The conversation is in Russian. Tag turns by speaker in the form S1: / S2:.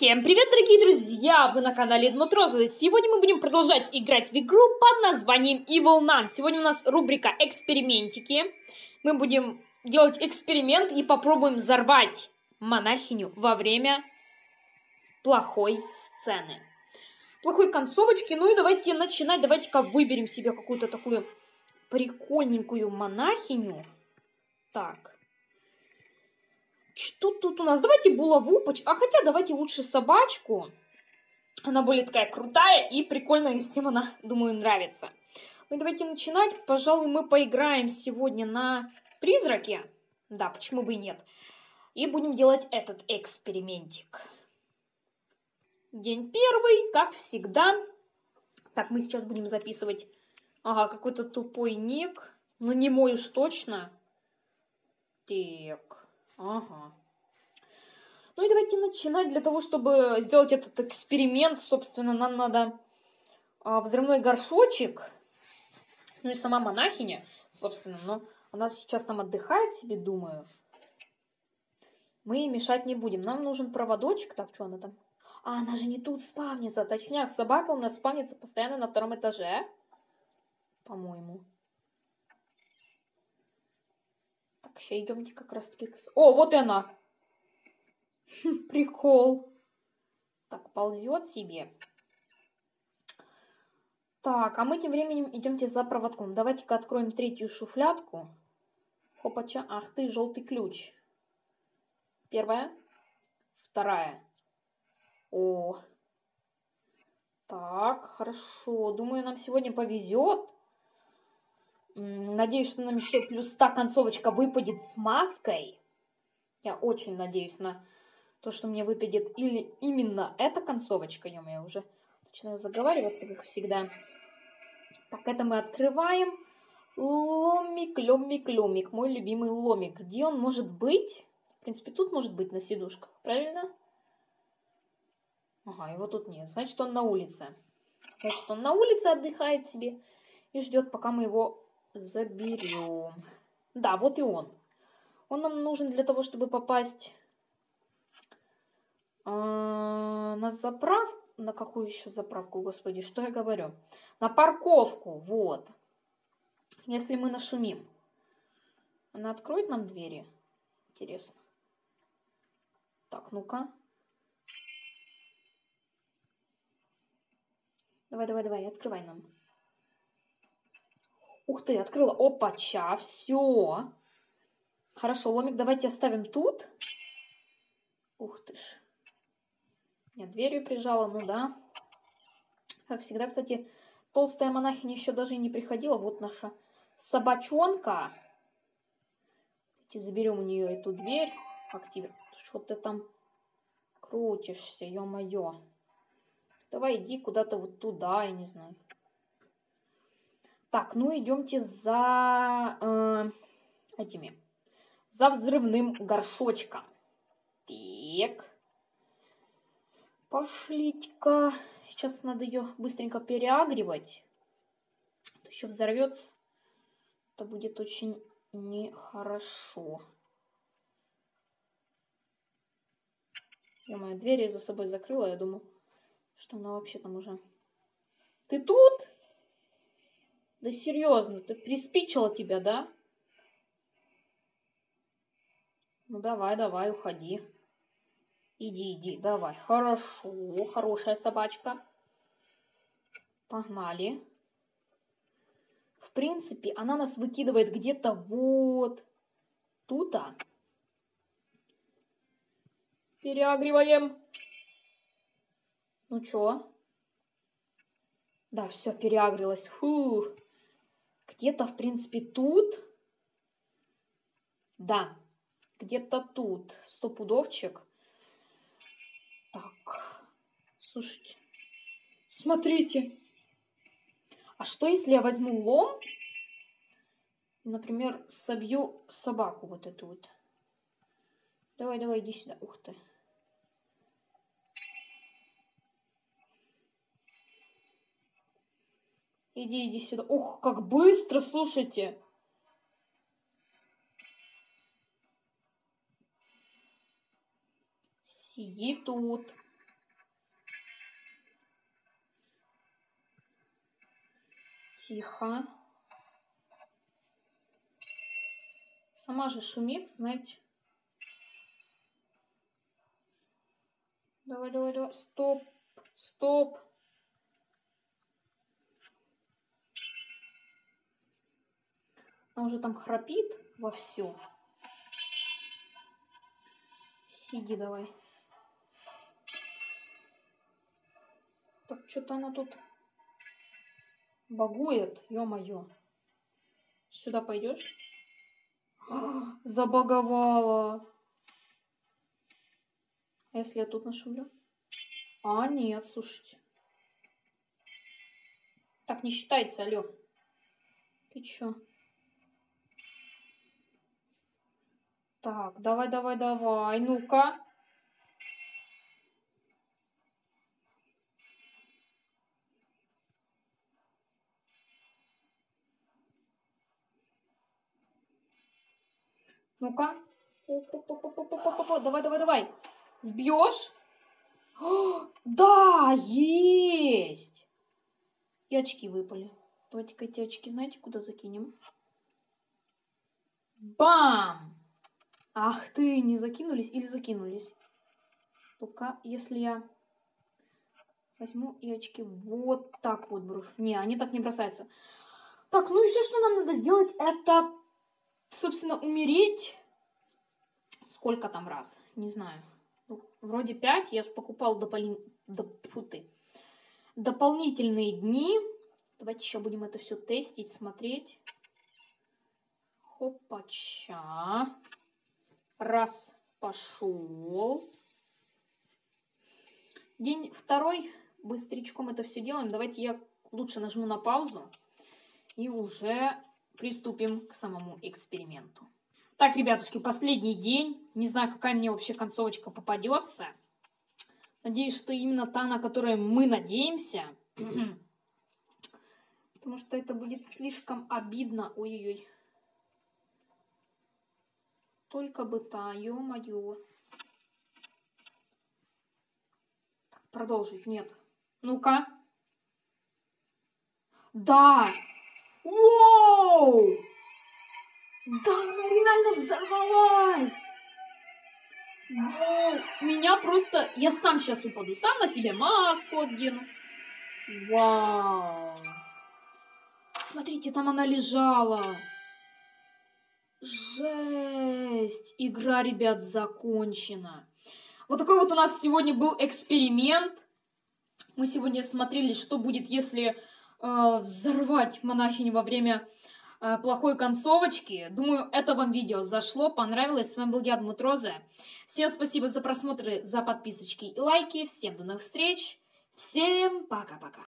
S1: Всем привет, дорогие друзья! Вы на канале Эдмут Роза. Сегодня мы будем продолжать играть в игру под названием Evil Nun. Сегодня у нас рубрика «Экспериментики». Мы будем делать эксперимент и попробуем взорвать монахиню во время плохой сцены. Плохой концовочки. Ну и давайте начинать. Давайте-ка выберем себе какую-то такую прикольненькую монахиню. Так. Что тут у нас? Давайте булаву. А хотя давайте лучше собачку. Она более такая крутая и прикольная, и всем она, думаю, нравится. Ну давайте начинать. Пожалуй, мы поиграем сегодня на призраке. Да, почему бы и нет. И будем делать этот экспериментик. День первый, как всегда. Так, мы сейчас будем записывать... Ага, какой-то тупой ник. Ну, не мой уж точно. Так. Ага. Ну и давайте начинать. Для того, чтобы сделать этот эксперимент, собственно, нам надо а, взрывной горшочек. Ну и сама монахиня, собственно, но она сейчас там отдыхает себе, думаю. Мы ей мешать не будем. Нам нужен проводочек. Так, что она там? А, она же не тут спавнится. Точняк, собака у нас спавнится постоянно на втором этаже. По-моему. Сейчас идемте как раз таки... О, вот и она! Прикол. Так, ползет себе. Так, а мы тем временем идемте за проводком. Давайте-ка откроем третью шуфлядку. Хопача. Ах ты, желтый ключ. Первая. Вторая. О. Так, хорошо. Думаю, нам сегодня повезет. Надеюсь, что нам еще плюс та концовочка выпадет с маской. Я очень надеюсь на то, что мне выпадет или именно эта концовочка. Я уже начинаю заговариваться, как всегда. Так, это мы открываем. Ломик, ломик, ломик. Мой любимый ломик. Где он может быть? В принципе, тут может быть на сидушках, правильно? Ага, его тут нет. Значит, он на улице. Значит, он на улице отдыхает себе и ждет, пока мы его заберем. Да, вот и он. Он нам нужен для того, чтобы попасть э, на заправку. На какую еще заправку, господи, что я говорю? На парковку, вот. Если мы нашумим. Она откроет нам двери? Интересно. Так, ну-ка. Давай, давай, давай, открывай нам. Ух ты, открыла. Опа-ча, все. Хорошо, ломик давайте оставим тут. Ух ты ж. Нет, дверью прижала, ну да. Как всегда, кстати, толстая монахиня еще даже и не приходила. Вот наша собачонка. Давайте заберем у нее эту дверь. Активируем. Что ты там крутишься, ё-моё. Давай иди куда-то вот туда, я не знаю. Так, ну идемте за э, этими. За взрывным горшочком. Так. Пошлите-ка. Сейчас надо ее быстренько переагривать. А то еще взорвется. Это будет очень нехорошо. Я мою дверь за собой закрыла. Я думаю, что она вообще там уже... Ты тут? Да серьезно, ты приспичила тебя, да? Ну давай, давай, уходи. Иди, иди, давай. Хорошо, хорошая собачка. Погнали. В принципе, она нас выкидывает где-то вот тут. -а. Переагриваем. Ну чё? Да, все, переагрилась. Фух где-то, в принципе, тут. Да, где-то тут. Стопудовчик. Так, слушайте. Смотрите. А что, если я возьму лом? Например, собью собаку вот эту вот. Давай, давай, иди сюда. Ух ты. Иди, иди сюда. Ух, как быстро, слушайте. Сиди тут. Тихо. Сама же шумит, знаете. Давай, давай, давай. Стоп, стоп. Она уже там храпит вовсю. Сиди давай. Так, что-то она тут багует, ё-моё. Сюда пойдешь? Забаговала. А если я тут нашумлю? А, нет, слушайте. Так не считается, алё. Ты чё? Так, давай, давай, давай. Ну-ка. Ну-ка. Давай, давай, давай. Сбьешь? Да, есть! И очки выпали. Давайте-ка эти очки, знаете, куда закинем? Бам! Ах ты, не закинулись или закинулись? Только если я возьму и очки вот так вот брошу. Не, они так не бросаются. Так, ну и все, что нам надо сделать, это, собственно, умереть. Сколько там раз? Не знаю. Ну, вроде 5. Я же покупал дополни... Допуты. дополнительные дни. Давайте еще будем это все тестить, смотреть. Хопача. Раз, пошел. День второй. Быстрячком это все делаем. Давайте я лучше нажму на паузу. И уже приступим к самому эксперименту. Так, ребятушки, последний день. Не знаю, какая мне вообще концовочка попадется. Надеюсь, что именно та, на которую мы надеемся. Потому что это будет слишком обидно. Ой-ой-ой. Только бы та, ё-моё. Продолжить, нет. Ну-ка. Да! Воу! Да, она реально взорвалась! Воу! Меня просто... Я сам сейчас упаду. Сам на себе маску одену. Вау! Смотрите, там она лежала. Жесть! Игра, ребят, закончена. Вот такой вот у нас сегодня был эксперимент. Мы сегодня смотрели, что будет, если э, взорвать монахиню во время э, плохой концовочки. Думаю, это вам видео зашло, понравилось. С вами был я, Дмитроза. Всем спасибо за просмотры, за подписочки и лайки. Всем до новых встреч. Всем пока-пока.